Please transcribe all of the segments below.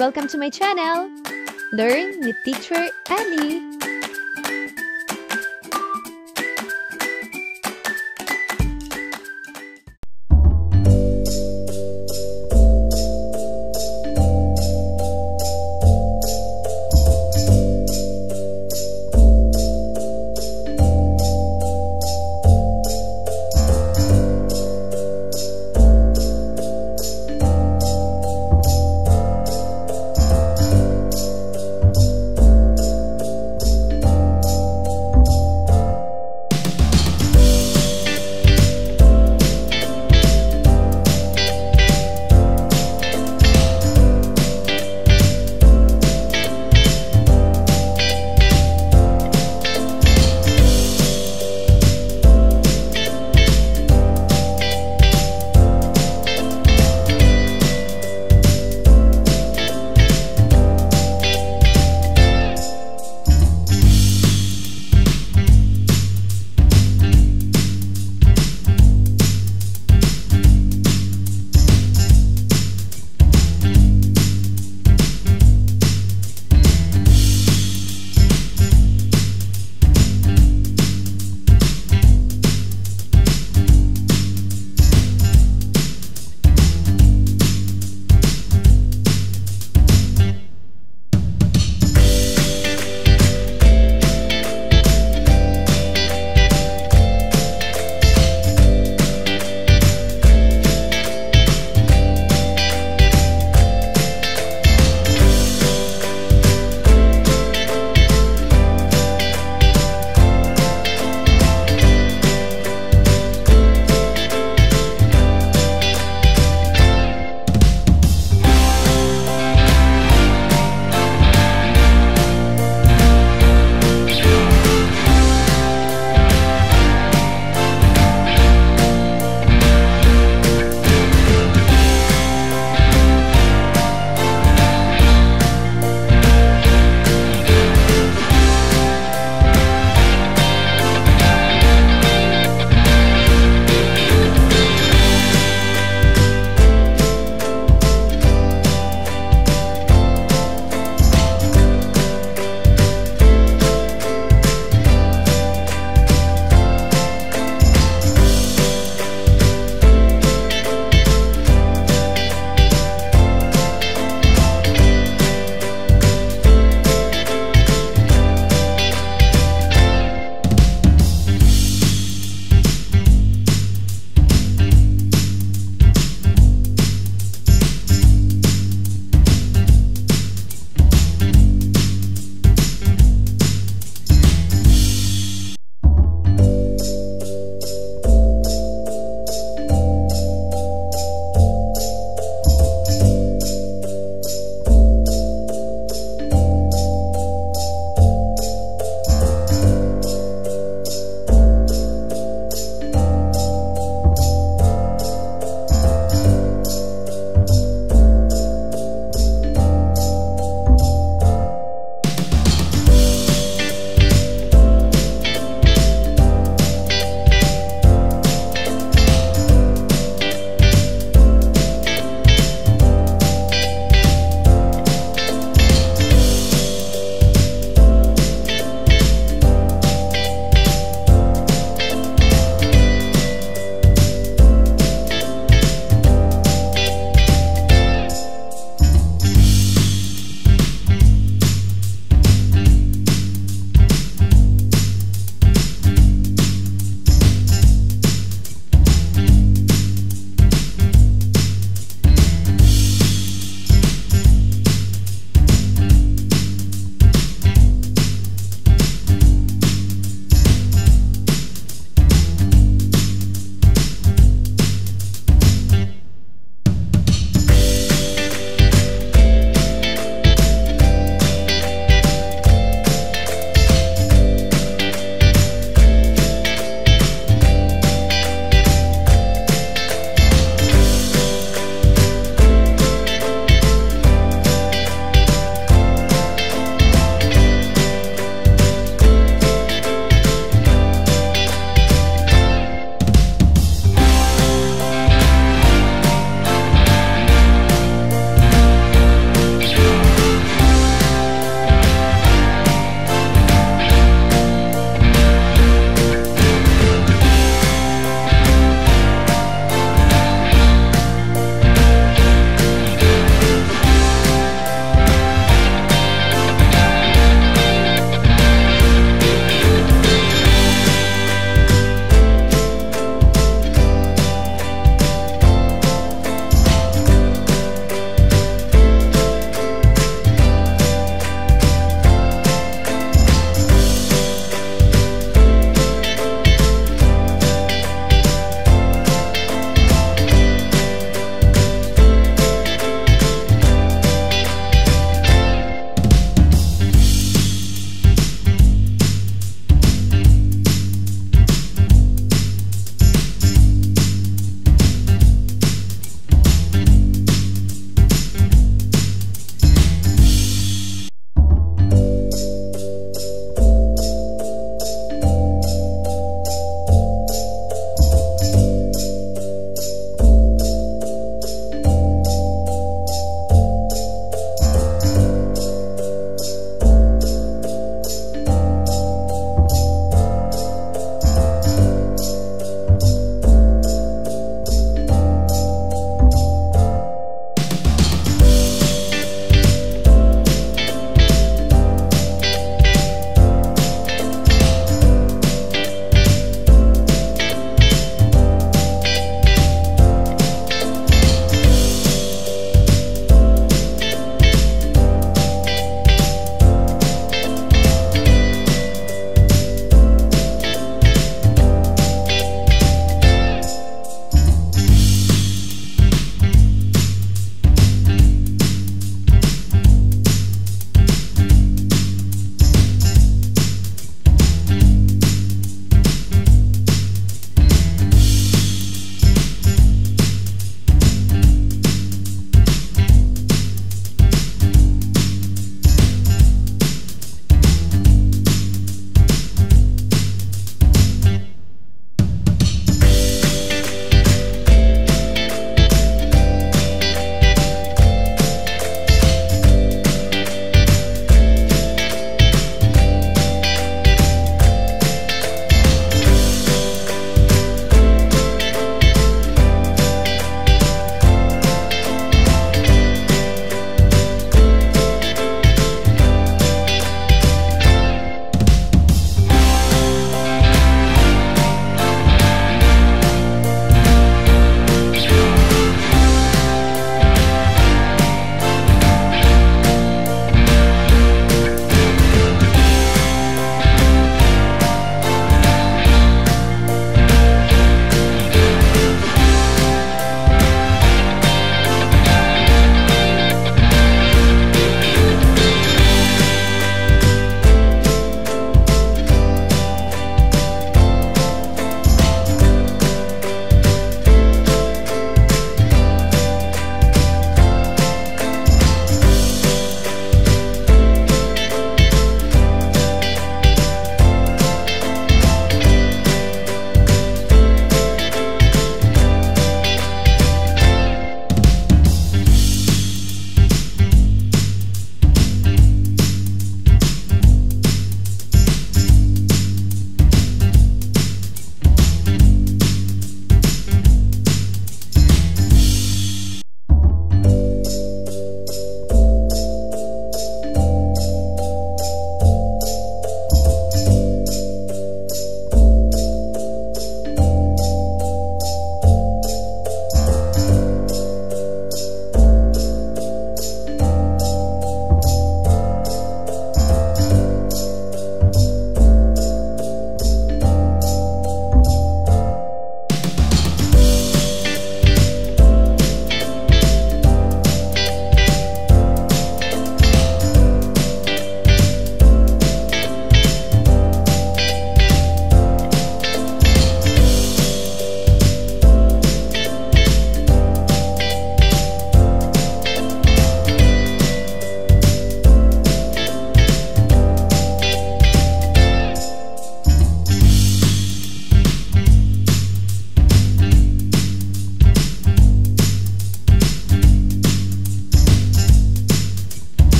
Welcome to my channel! Learn with Teacher Annie!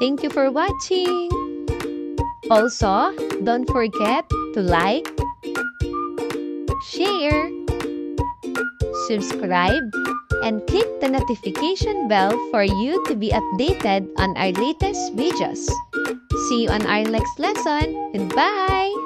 Thank you for watching! Also, don't forget to like, share, subscribe, and click the notification bell for you to be updated on our latest videos. See you on our next lesson. Goodbye!